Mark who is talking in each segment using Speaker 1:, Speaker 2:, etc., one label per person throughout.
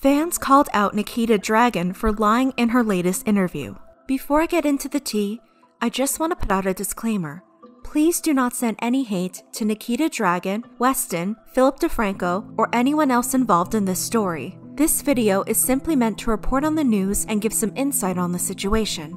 Speaker 1: Fans called out Nikita Dragun for lying in her latest interview. Before I get into the tea, I just want to put out a disclaimer. Please do not send any hate to Nikita Dragun, Weston, Philip DeFranco, or anyone else involved in this story. This video is simply meant to report on the news and give some insight on the situation.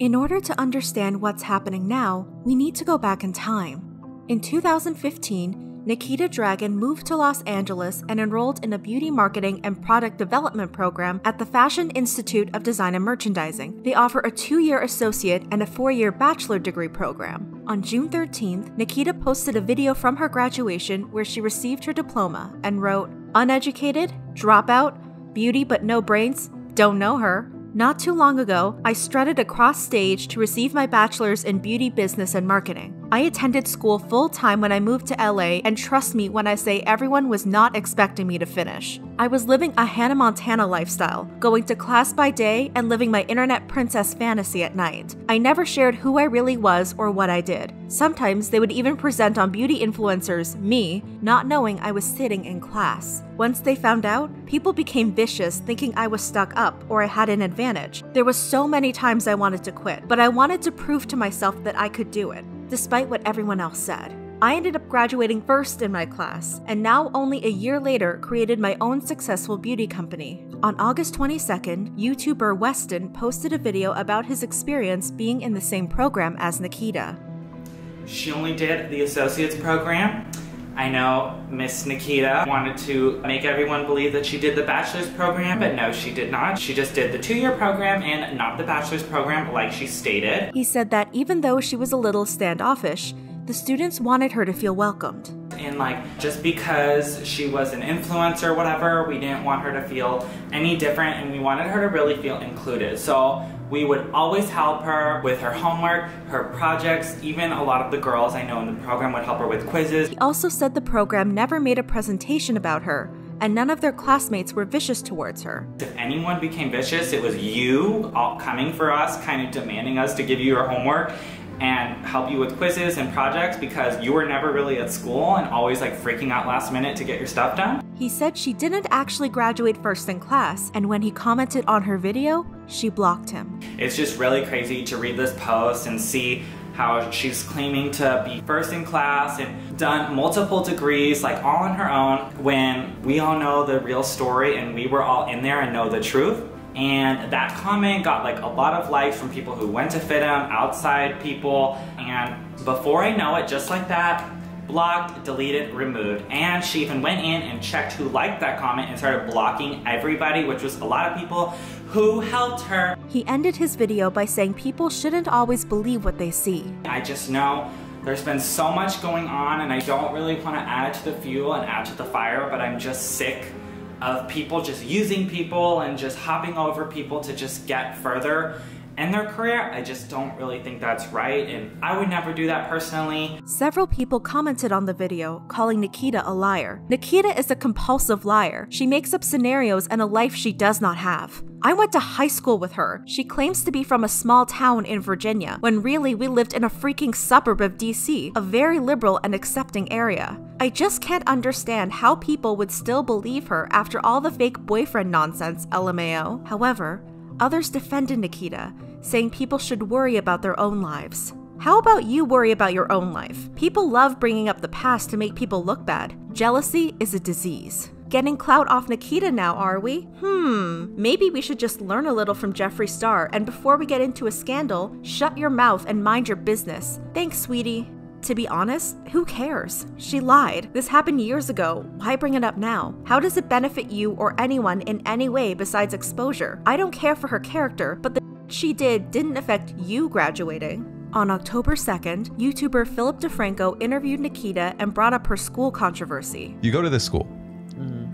Speaker 1: In order to understand what's happening now, we need to go back in time. In 2015, Nikita Dragun moved to Los Angeles and enrolled in a beauty marketing and product development program at the Fashion Institute of Design and Merchandising. They offer a two year associate and a four year bachelor degree program. On June 13th, Nikita posted a video from her graduation where she received her diploma and wrote, Uneducated, dropout, beauty but no brains, don't know her. Not too long ago, I strutted across stage to receive my bachelor's in beauty business and marketing. I attended school full time when I moved to LA, and trust me when I say everyone was not expecting me to finish. I was living a Hannah Montana lifestyle, going to class by day and living my internet princess fantasy at night. I never shared who I really was or what I did. Sometimes they would even present on beauty influencers, me, not knowing I was sitting in class. Once they found out, people became vicious thinking I was stuck up or I had an advantage. There was so many times I wanted to quit, but I wanted to prove to myself that I could do it despite what everyone else said. I ended up graduating first in my class, and now only a year later created my own successful beauty company. On August 22nd, YouTuber Weston posted a video about his experience being in the same program as Nikita.
Speaker 2: She only did the associates program. I know Miss Nikita wanted to make everyone believe that she did the bachelor's program, but no, she did not. She just did the two-year program and not the bachelor's program like she stated.
Speaker 1: He said that even though she was a little standoffish, the students wanted her to feel welcomed.
Speaker 2: And like, just because she was an influencer or whatever, we didn't want her to feel any different and we wanted her to really feel included. So we would always help her with her homework, her projects, even a lot of the girls I know in the program would help her with quizzes.
Speaker 1: He also said the program never made a presentation about her, and none of their classmates were vicious towards her.
Speaker 2: If anyone became vicious, it was you all coming for us, kind of demanding us to give you your homework and help you with quizzes and projects because you were never really at school and always like freaking out last minute to get your stuff done.
Speaker 1: He said she didn't actually graduate first in class, and when he commented on her video, she blocked him.
Speaker 2: It's just really crazy to read this post and see how she's claiming to be first in class and done multiple degrees like all on her own when we all know the real story and we were all in there and know the truth. And that comment got like a lot of likes from people who went to FIDM, outside people, and before I know it, just like that, blocked, deleted, removed. And she even went in and checked who liked that comment and started blocking everybody, which was a lot of people who helped her.
Speaker 1: He ended his video by saying people shouldn't always believe what they see.
Speaker 2: I just know there's been so much going on and I don't really want to add to the fuel and add to the fire, but I'm just sick of people just using people and just hopping over people to just get further in their career. I just don't really think that's right, and I would never do that personally.
Speaker 1: Several people commented on the video, calling Nikita a liar. Nikita is a compulsive liar. She makes up scenarios and a life she does not have. I went to high school with her. She claims to be from a small town in Virginia, when really we lived in a freaking suburb of DC, a very liberal and accepting area. I just can't understand how people would still believe her after all the fake boyfriend nonsense, LMAO. However, others defended Nikita, saying people should worry about their own lives. How about you worry about your own life? People love bringing up the past to make people look bad. Jealousy is a disease. Getting clout off Nikita now, are we? Hmm, maybe we should just learn a little from Jeffree Star and before we get into a scandal, shut your mouth and mind your business. Thanks, sweetie. To be honest, who cares? She lied. This happened years ago. Why bring it up now? How does it benefit you or anyone in any way besides exposure? I don't care for her character, but the she did didn't affect you graduating. On October 2nd, YouTuber Philip DeFranco interviewed Nikita and brought up her school controversy.
Speaker 3: You go to this school,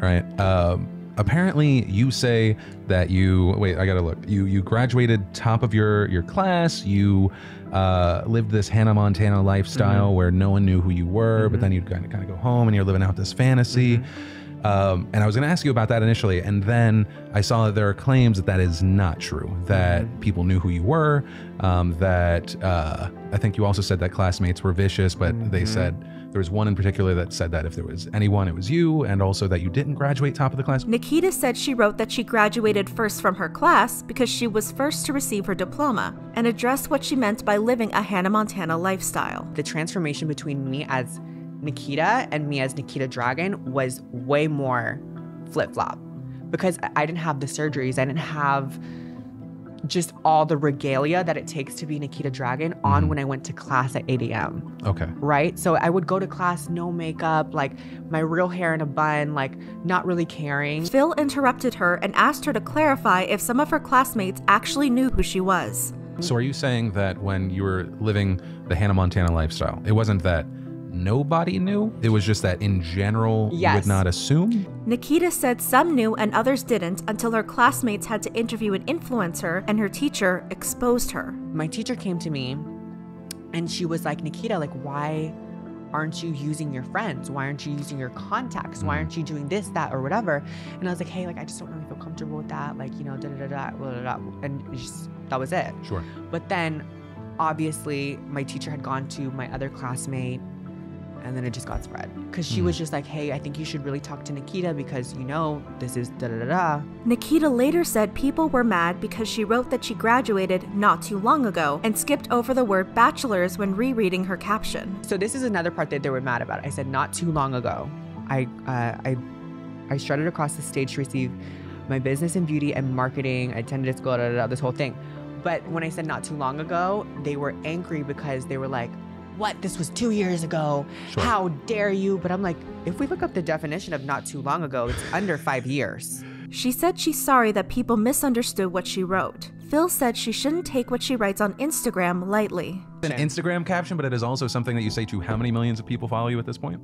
Speaker 3: right? Um, apparently, you say that you wait. I gotta look. You you graduated top of your your class. You uh, lived this Hannah Montana lifestyle where no one knew who you were, but then you'd kind of kind of go home and you're living out this fantasy. Um, and I was going to ask you about that initially, and then I saw that there are claims that that is not true. That people knew who you were. Um, that uh, I think you also said that classmates were vicious, but they said there was one in particular that said that if there was anyone, it was you, and also that you didn't graduate top of the class.
Speaker 1: Nikita said she wrote that she graduated first from her class because she was first to receive her diploma and addressed what she meant by living a Hannah Montana lifestyle.
Speaker 4: The transformation between me as Nikita and me as Nikita Dragun was way more flip flop because I didn't have the surgeries. I didn't have just all the regalia that it takes to be Nikita Dragun on
Speaker 3: Mhm.
Speaker 4: when I went to class at 8 a.m.
Speaker 3: Okay.
Speaker 4: Right? So I would go to class, no makeup, like my real hair in a bun, like not really caring.
Speaker 1: Phil interrupted her and asked her to clarify if some of her classmates actually knew who she was.
Speaker 3: So are you saying that when you were living the Hannah Montana lifestyle, it wasn't that nobody knew? It was just that in general you would not assume?
Speaker 1: Nikita said some knew and others didn't until her classmates had to interview an influencer and her teacher exposed her.
Speaker 4: My teacher came to me and she was like, Nikita, like, why aren't you using your friends? Why aren't you using your contacts? Why
Speaker 3: Mm.
Speaker 4: aren't you doing this, that, or whatever? And I was like, hey, like, I just don't really feel comfortable with that. Like, you know, da da da da, blah, blah, blah. And just, that was it.
Speaker 3: Sure.
Speaker 4: But then obviously my teacher had gone to my other classmate and then it just got spread because she
Speaker 3: Mhm.
Speaker 4: was just like, hey, I think you should really talk to Nikita because, you know, this is da da da da.
Speaker 1: Nikita later said people were mad because she wrote that she graduated not too long ago and skipped over the word bachelor's when rereading her caption.
Speaker 4: So this is another part that they were mad about. I said not too long ago, I uh, I I strutted across the stage to receive my business and beauty and marketing. I attended a school, da, da, da, this whole thing. But when I said not too long ago, they were angry because they were like, "What? This was two years ago.
Speaker 3: Sure.
Speaker 4: How dare you?" But I'm like, if we look up the definition of not too long ago, it's under five years.
Speaker 1: She said she's sorry that people misunderstood what she wrote. Phil said she shouldn't take what she writes on Instagram lightly.
Speaker 3: An Instagram caption, but it is also something that you say to how many millions of people follow you at this point?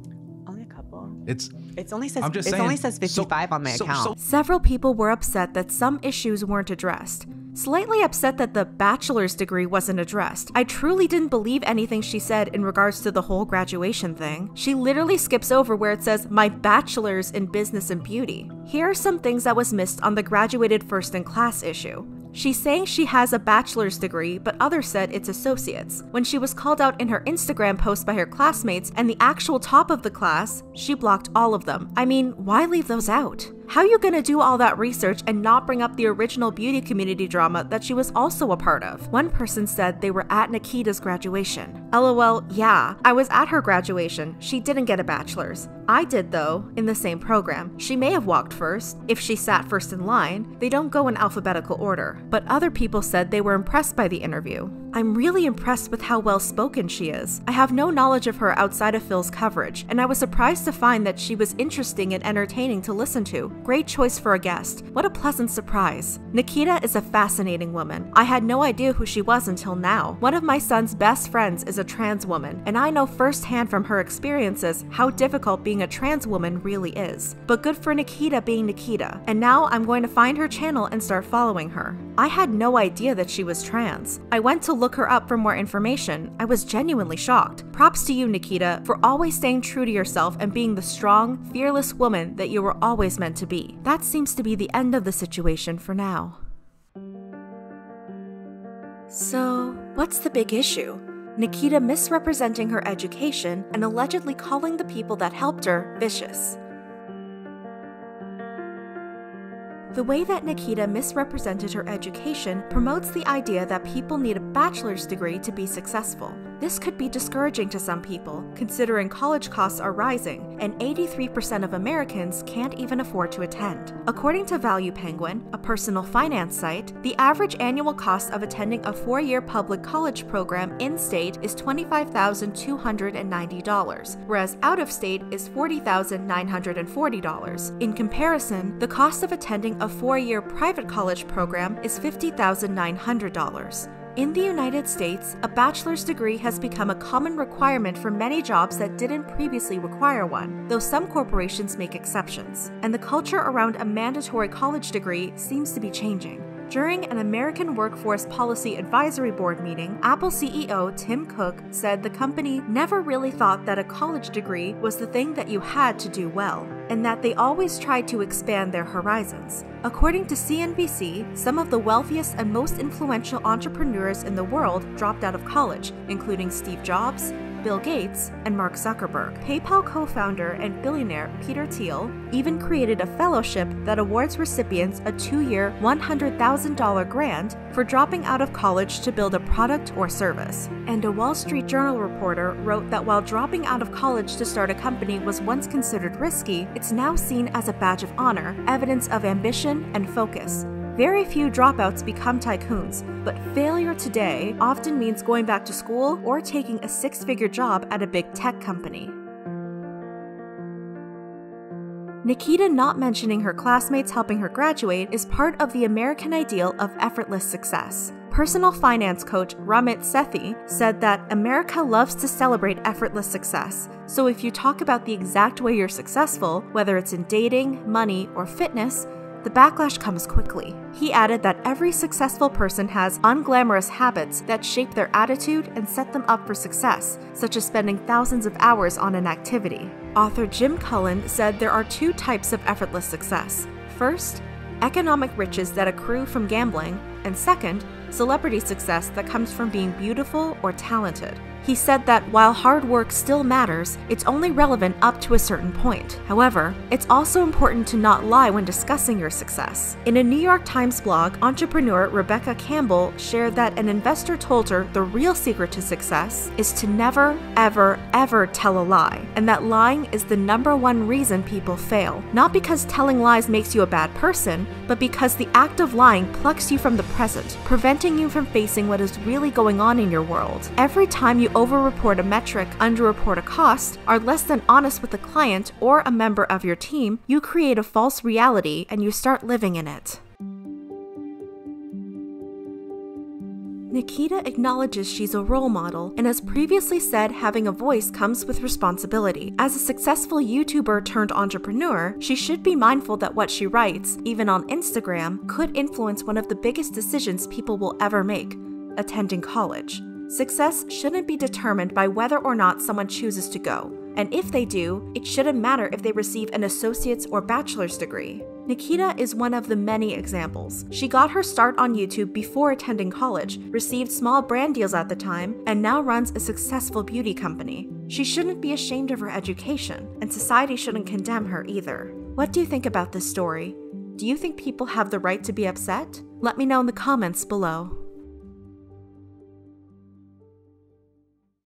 Speaker 4: Only a couple.
Speaker 3: It's
Speaker 4: It's only says
Speaker 3: I'm just
Speaker 4: it
Speaker 3: saying.
Speaker 4: only says
Speaker 3: so-
Speaker 4: 55 on my
Speaker 3: so-
Speaker 4: account.
Speaker 3: so-
Speaker 1: Several people were upset that some issues weren't addressed. Slightly upset that the bachelor's degree wasn't addressed. I truly didn't believe anything she said in regards to the whole graduation thing. She literally skips over where it says, My bachelor's in business and beauty. Here are some things that was missed on the graduated first in class issue. She's saying she has a bachelor's degree, but others said it's associates. When she was called out in her Instagram post by her classmates and the actual top of the class, she blocked all of them. I mean, why leave those out? How you gonna do all that research and not bring up the original beauty community drama that she was also a part of? One person said they were at Nikita's graduation. LOL, yeah, I was at her graduation. She didn't get a bachelor's. I did though, in the same program. She may have walked first. If she sat first in line, they don't go in alphabetical order. But other people said they were impressed by the interview. I'm really impressed with how well spoken she is. I have no knowledge of her outside of Phil's coverage, and I was surprised to find that she was interesting and entertaining to listen to. Great choice for a guest. What a pleasant surprise. Nikita is a fascinating woman. I had no idea who she was until now. One of my son's best friends is a trans woman, and I know firsthand from her experiences how difficult being a trans woman really is. But good for Nikita being Nikita, and now I'm going to find her channel and start following her. I had no idea that she was trans. I went to look her up for more information. I was genuinely shocked. Props to you, Nikita, for always staying true to yourself and being the strong, fearless woman that you were always meant to be. That seems to be the end of the situation for now. So, what's the big issue? Nikita misrepresenting her education and allegedly calling the people that helped her vicious. The way that Nikita misrepresented her education promotes the idea that people need a bachelor's degree to be successful. This could be discouraging to some people, considering college costs are rising and 83% of Americans can't even afford to attend. According to Value Penguin, a personal finance site, the average annual cost of attending a four year public college program in state is $25,290, whereas out of state is $40,940. In comparison, the cost of attending a four year private college program is $50,900. In the United States, a bachelor's degree has become a common requirement for many jobs that didn't previously require one, though some corporations make exceptions. And the culture around a mandatory college degree seems to be changing. During an American Workforce Policy Advisory Board meeting, Apple CEO Tim Cook said the company never really thought that a college degree was the thing that you had to do well, and that they always tried to expand their horizons. According to CNBC, some of the wealthiest and most influential entrepreneurs in the world dropped out of college, including Steve Jobs, Bill Gates, and Mark Zuckerberg. PayPal co founder and billionaire Peter Thiel even created a fellowship that awards recipients a two year, $100,000 grant for dropping out of college to build a product or service. And a Wall Street Journal reporter wrote that while dropping out of college to start a company was once considered risky, it's now seen as a badge of honor, evidence of ambition and focus. Very few dropouts become tycoons, but failure today often means going back to school or taking a six figure job at a big tech company. Nikita not mentioning her classmates helping her graduate is part of the American ideal of effortless success. Personal finance coach Ramit Sethi said that America loves to celebrate effortless success. So if you talk about the exact way you're successful, whether it's in dating, money, or fitness, the backlash comes quickly. He added that every successful person has unglamorous habits that shape their attitude and set them up for success, such as spending thousands of hours on an activity. Author Jim Cullen said there are two types of effortless success. First, economic riches that accrue from gambling, and second, celebrity success that comes from being beautiful or talented. He said that while hard work still matters, it's only relevant up to a certain point. However, it's also important to not lie when discussing your success. In a New York Times blog, entrepreneur Rebecca Campbell shared that an investor told her the real secret to success is to never, ever, ever tell a lie, and that lying is the number one reason people fail. Not because telling lies makes you a bad person, but because the act of lying plucks you from the present, preventing you from facing what is really going on in your world. Every time you overreport a metric, underreport a cost, are less than honest with the client or a member of your team, you create a false reality and you start living in it. Nikita acknowledges she's a role model and has previously said having a voice comes with responsibility. As a successful YouTuber turned entrepreneur, she should be mindful that what she writes, even on Instagram, could influence one of the biggest decisions people will ever make attending college. Success shouldn't be determined by whether or not someone chooses to go. And if they do, it shouldn't matter if they receive an associate's or bachelor's degree. Nikita is one of the many examples. She got her start on YouTube before attending college, received small brand deals at the time, and now runs a successful beauty company. She shouldn't be ashamed of her education, and society shouldn't condemn her either. What do you think about this story? Do you think people have the right to be upset? Let me know in the comments below.